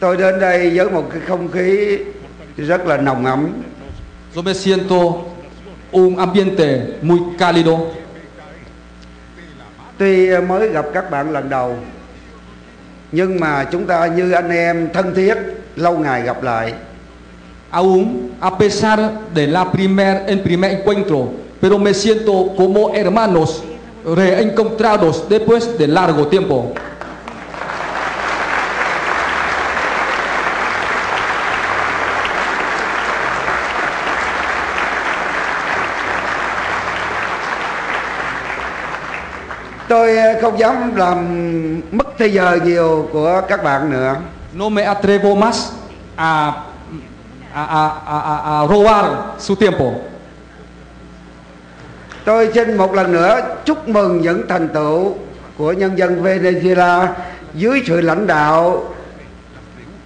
Tôi đến đây với một cái không khí rất là nồng ấm. Yo me siento un ambiente muy cálido. Tuy mới gặp các bạn lần đầu nhưng mà chúng ta như anh em thân thiết lâu ngày gặp lại. Aún a pesar de la primer, el primer encuentro, pero me siento como hermanos reencontrados después de largo tiempo. Tôi không dám làm mất thời giờ nhiều của các bạn nữa. No me atrevo más a, a, a, a, a robar su tiempo. Tôi xin một lần nữa chúc mừng những thành tựu của nhân dân Venezuela dưới sự lãnh đạo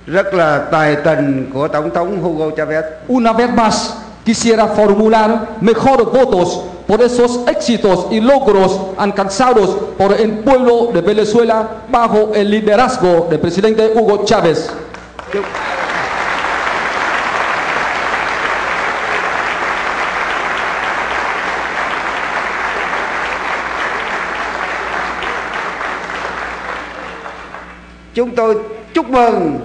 rất là tài tình của Tổng thống Hugo Chavez. Una vez más, quisiera formular mejores votos por esos éxitos y logros alcanzados por el pueblo de Venezuela bajo el liderazgo del presidente Hugo Chávez. Tôi chúc mừng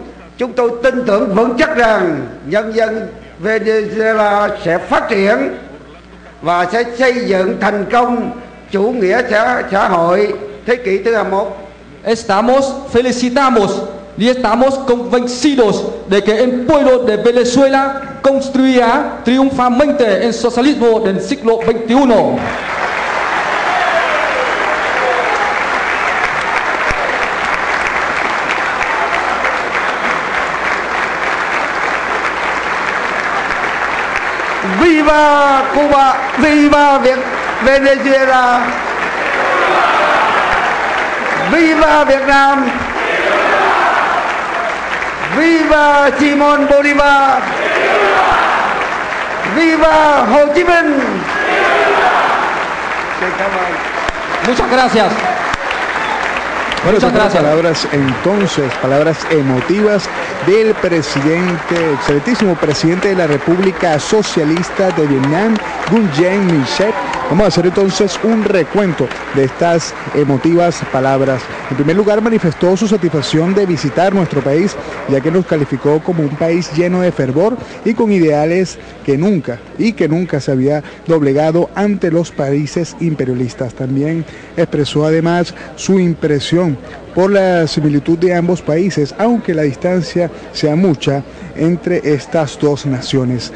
tôi tin tưởng vững chắc rằng nhân dân Venezuela sẽ phát triển và sẽ xây dựng thành công chủ nghĩa xã, xã hội. Thế kỷ thứ 21 Estamos, felicitamos. Y estamos convencidos de que el pueblo de Venezuela construirá triunfamente el socialismo del siglo XXI. Viva Cuba, viva Venezuela, viva Việt Nam, viva Simon Bolivar, viva Hồ Chí Minh. Muchas gracias. Bueno, Muchas son las gracias. palabras entonces, palabras emotivas del presidente, excelentísimo presidente de la República Socialista de Vietnam, Nguyen Minh Vamos a hacer entonces un recuento de estas emotivas palabras. En primer lugar, manifestó su satisfacción de visitar nuestro país, ya que nos calificó como un país lleno de fervor y con ideales que nunca y que nunca se había doblegado ante los países imperialistas. También expresó además su impresión por la similitud de ambos países, aunque la distancia sea mucha entre estas dos naciones.